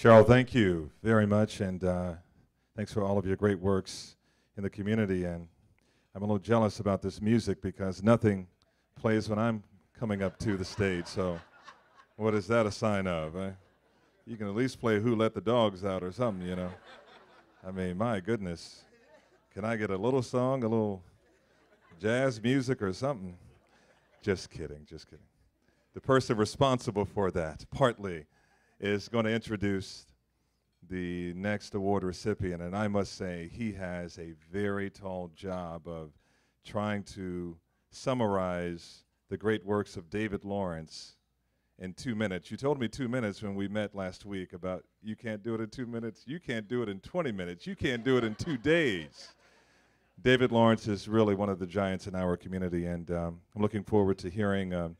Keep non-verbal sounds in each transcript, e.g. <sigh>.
Cheryl, thank you very much, and uh, thanks for all of your great works in the community. And I'm a little jealous about this music because nothing plays when I'm coming up to the stage. So, what is that a sign of? Eh? You can at least play "Who Let the Dogs Out" or something, you know. I mean, my goodness, can I get a little song, a little jazz music or something? Just kidding, just kidding. The person responsible for that, partly is going to introduce the next award recipient, and I must say he has a very tall job of trying to summarize the great works of David Lawrence in two minutes. You told me two minutes when we met last week about you can't do it in two minutes, you can't do it in 20 minutes, you can't do it in two days. David Lawrence is really one of the giants in our community, and um, I'm looking forward to hearing um,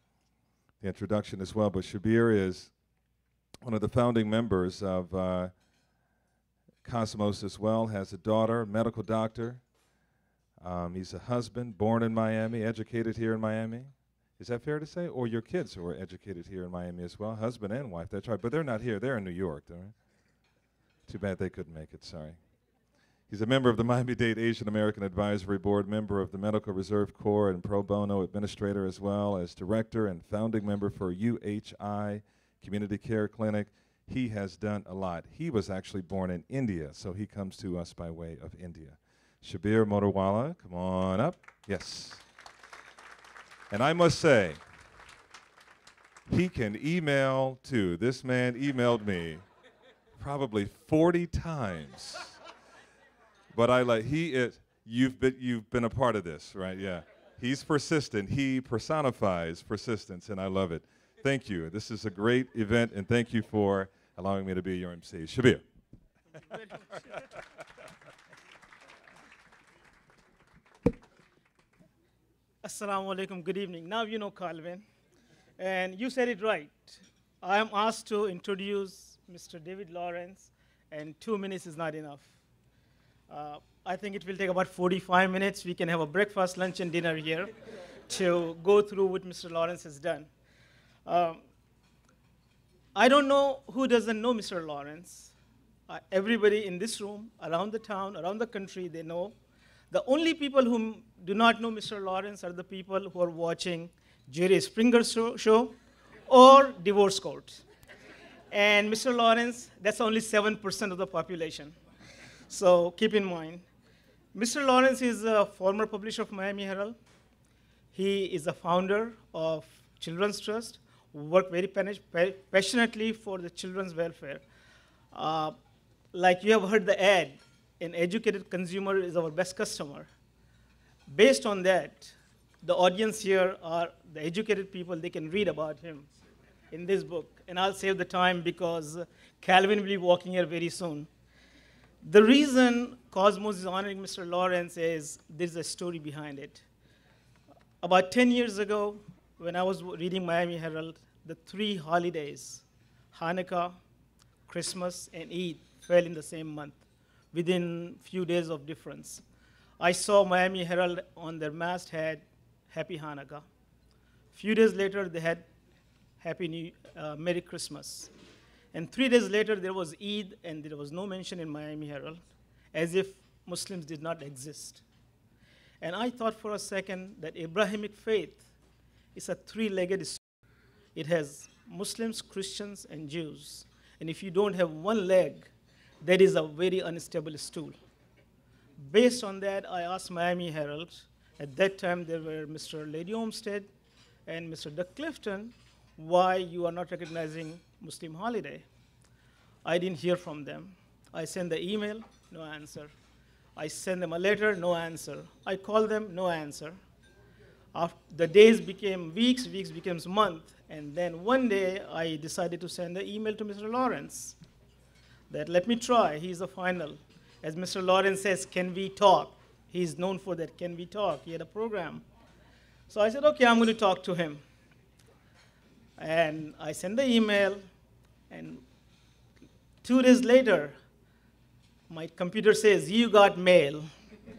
the introduction as well. But Shabir is one of the founding members of uh, Cosmos as well, has a daughter, medical doctor. Um, he's a husband, born in Miami, educated here in Miami. Is that fair to say? Or your kids who are educated here in Miami as well, husband and wife, that's right. But they're not here, they're in New York, right? Too bad they couldn't make it, sorry. He's a member of the <laughs> Miami Dade Asian American Advisory Board, member of the Medical Reserve Corps, and pro bono administrator as well as director and founding member for UHI community care clinic. He has done a lot. He was actually born in India, so he comes to us by way of India. Shabir Motorwala, come on up. Yes. And I must say, he can email too. This man emailed me probably 40 times. But I like he is you've been you've been a part of this, right? Yeah. He's persistent. He personifies persistence and I love it. Thank you. This is a great event, and thank you for allowing me to be your MC. Shabir. <laughs> Assalamu alaikum, good evening. Now you know Calvin, and you said it right. I am asked to introduce Mr. David Lawrence, and two minutes is not enough. Uh, I think it will take about 45 minutes. We can have a breakfast, lunch, and dinner here to go through what Mr. Lawrence has done. Um, I don't know who doesn't know Mr. Lawrence. Uh, everybody in this room, around the town, around the country, they know. The only people who do not know Mr. Lawrence are the people who are watching Jerry Springer show, show or divorce court. And Mr. Lawrence, that's only 7% of the population. So keep in mind. Mr. Lawrence is a former publisher of Miami Herald. He is a founder of Children's Trust, work very passionately for the children's welfare. Uh, like you have heard the ad, an educated consumer is our best customer. Based on that, the audience here are the educated people, they can read about him in this book. And I'll save the time because Calvin will be walking here very soon. The reason Cosmos is honoring Mr. Lawrence is there's a story behind it. About 10 years ago, when I was reading Miami Herald, the three holidays, Hanukkah, Christmas, and Eid, fell in the same month, within few days of difference. I saw Miami Herald on their masthead, Happy Hanukkah. Few days later, they had Happy New, uh, Merry Christmas. And three days later, there was Eid, and there was no mention in Miami Herald, as if Muslims did not exist. And I thought for a second that Abrahamic faith it's a three-legged stool. It has Muslims, Christians, and Jews. And if you don't have one leg, that is a very unstable stool. Based on that, I asked Miami Herald. At that time, there were Mr. Lady Olmsted and Mr. Doug Clifton, why you are not recognizing Muslim holiday. I didn't hear from them. I sent the email, no answer. I sent them a letter, no answer. I called them, no answer. After the days became weeks, weeks becomes month, and then one day I decided to send an email to Mr. Lawrence that let me try, he's a final. As Mr. Lawrence says, can we talk? He's known for that, can we talk? He had a program. So I said, okay, I'm going to talk to him. And I sent the email, and two days later, my computer says, you got mail.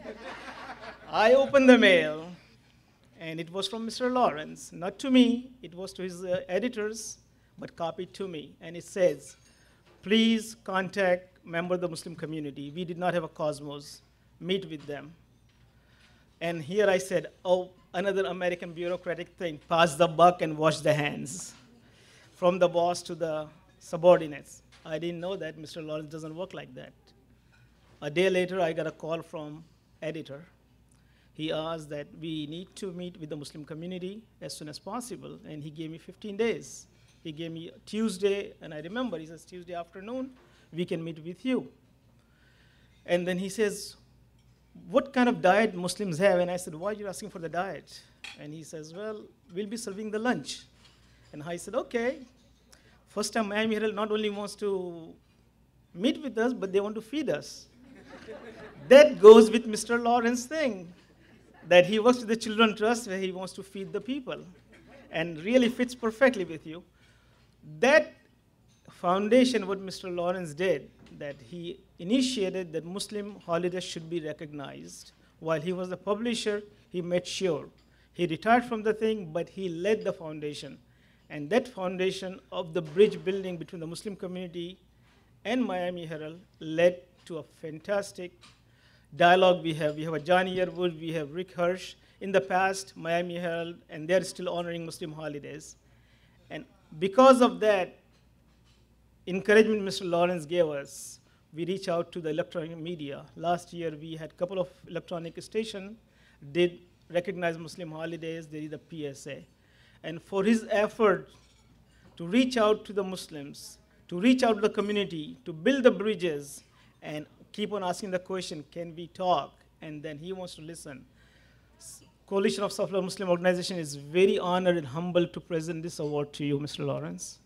<laughs> I opened the mail, and it was from Mr. Lawrence, not to me, it was to his uh, editors, but copied to me. And it says, please contact member of the Muslim community. We did not have a Cosmos. Meet with them. And here I said, oh, another American bureaucratic thing, pass the buck and wash the hands. From the boss to the subordinates. I didn't know that Mr. Lawrence doesn't work like that. A day later, I got a call from editor. He asked that we need to meet with the Muslim community as soon as possible, and he gave me 15 days. He gave me Tuesday, and I remember, he says, Tuesday afternoon, we can meet with you. And then he says, what kind of diet Muslims have? And I said, why are you asking for the diet? And he says, well, we'll be serving the lunch. And I said, okay. First time Miami Herald not only wants to meet with us, but they want to feed us. that goes with Mr. Lawrence thing, that he works with the Children Trust where he wants to feed the people, and really fits perfectly with you. That foundation, what Mr. Lawrence did, that he initiated that Muslim holidays should be recognized. While he was the publisher, he made sure. He retired from the thing, but he led the foundation. And that foundation of the bridge building between the Muslim community and Miami Herald led to a fantastic dialogue we have. We have a Johnny Yearwood, we have Rick Hirsch. In the past, Miami Herald, and they're still honoring Muslim holidays. And because of that, encouragement Mr. Lawrence gave us, we reach out to the electronic media. Last year, we had a couple of electronic stations did recognize Muslim holidays. They did a PSA. And for his effort to reach out to the Muslims, to reach out to the community, to build the bridges, and keep on asking the question, can we talk? And then he wants to listen. Coalition of Secular Muslim Organization is very honored and humbled to present this award to you, Mr. Lawrence.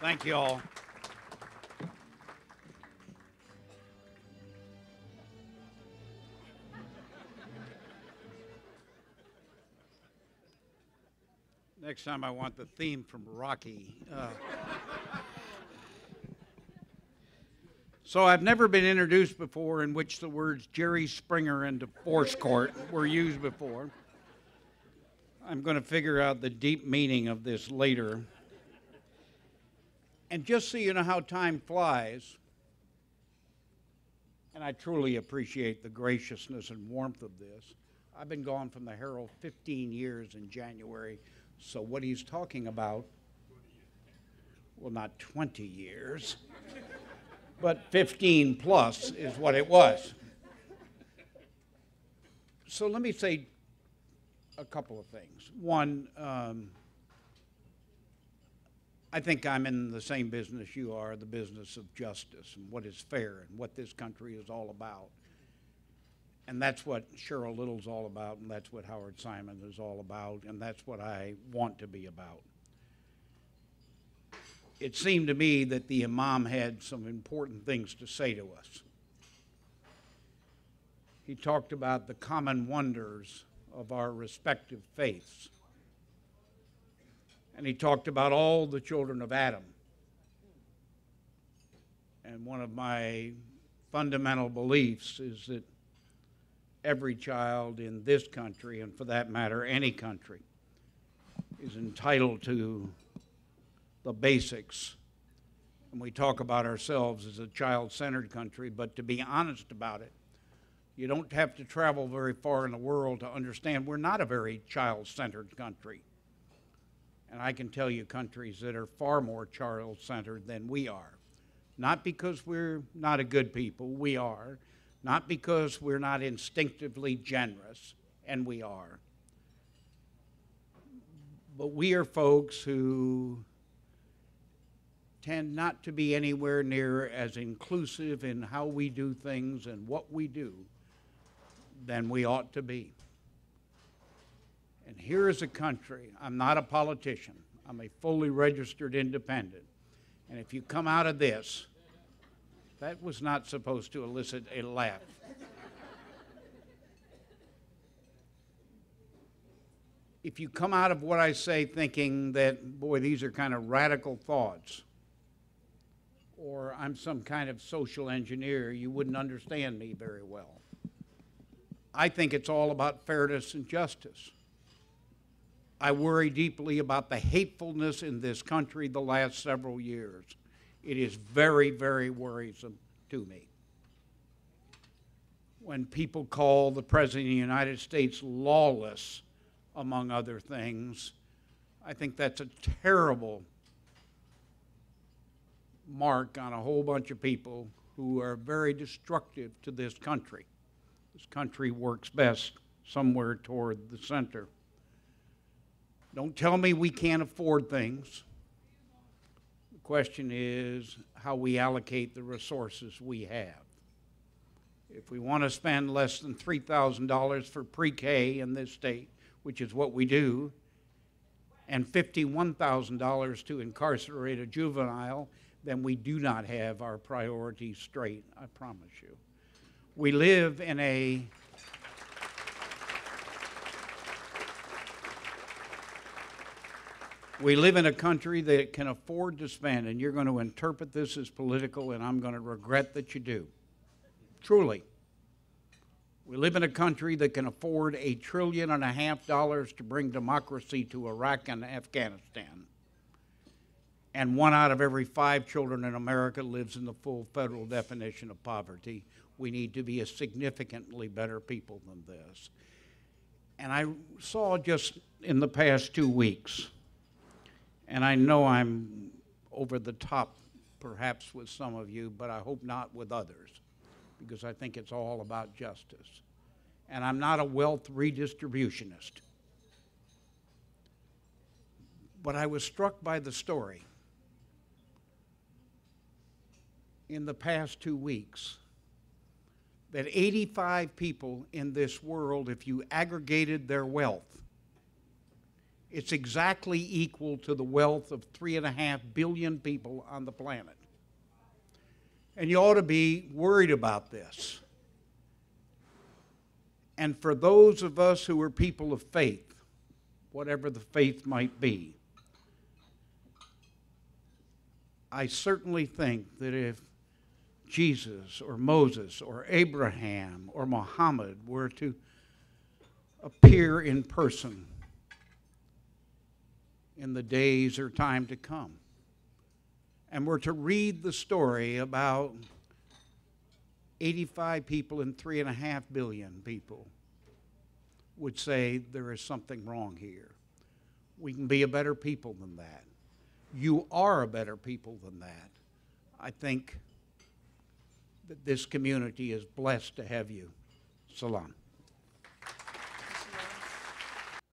Thank you all. Next time I want the theme from Rocky. Uh, so I've never been introduced before in which the words Jerry Springer and Divorce Court were used before. I'm going to figure out the deep meaning of this later. And just so you know how time flies, and I truly appreciate the graciousness and warmth of this, I've been gone from the Herald 15 years in January, so what he's talking about, well, not 20 years, but 15 plus is what it was. So let me say a couple of things. One, um, I think I'm in the same business you are, the business of justice and what is fair and what this country is all about. And that's what Cheryl Little's all about, and that's what Howard Simon is all about, and that's what I want to be about. It seemed to me that the Imam had some important things to say to us. He talked about the common wonders of our respective faiths and he talked about all the children of Adam. And one of my fundamental beliefs is that every child in this country, and for that matter, any country, is entitled to the basics. And we talk about ourselves as a child centered country, but to be honest about it, you don't have to travel very far in the world to understand we're not a very child centered country. And I can tell you countries that are far more child centered than we are. Not because we're not a good people, we are. Not because we're not instinctively generous, and we are. But we are folks who tend not to be anywhere near as inclusive in how we do things and what we do than we ought to be. And here is a country, I'm not a politician, I'm a fully registered independent. And if you come out of this, that was not supposed to elicit a laugh. if you come out of what I say thinking that, boy, these are kind of radical thoughts, or I'm some kind of social engineer, you wouldn't understand me very well. I think it's all about fairness and justice. I worry deeply about the hatefulness in this country the last several years. It is very, very worrisome to me. When people call the President of the United States lawless, among other things, I think that's a terrible mark on a whole bunch of people who are very destructive to this country. This country works best somewhere toward the center. Don't tell me we can't afford things. Question is how we allocate the resources we have. If we want to spend less than $3,000 for pre K in this state, which is what we do, and $51,000 to incarcerate a juvenile, then we do not have our priorities straight, I promise you. We live in a We live in a country that can afford to spend, and you're going to interpret this as political, and I'm going to regret that you do. Truly. We live in a country that can afford a trillion and a half dollars to bring democracy to Iraq and Afghanistan. And one out of every five children in America lives in the full federal definition of poverty. We need to be a significantly better people than this. And I saw just in the past two weeks, and I know I'm over the top perhaps with some of you, but I hope not with others because I think it's all about justice. And I'm not a wealth redistributionist. But I was struck by the story in the past two weeks that 85 people in this world, if you aggregated their wealth, it's exactly equal to the wealth of three and a half billion people on the planet. And you ought to be worried about this. And for those of us who are people of faith, whatever the faith might be, I certainly think that if Jesus or Moses or Abraham or Muhammad were to appear in person in the days or time to come, and were to read the story about 85 people and 3.5 billion people would say there is something wrong here. We can be a better people than that. You are a better people than that. I think that this community is blessed to have you. Salam.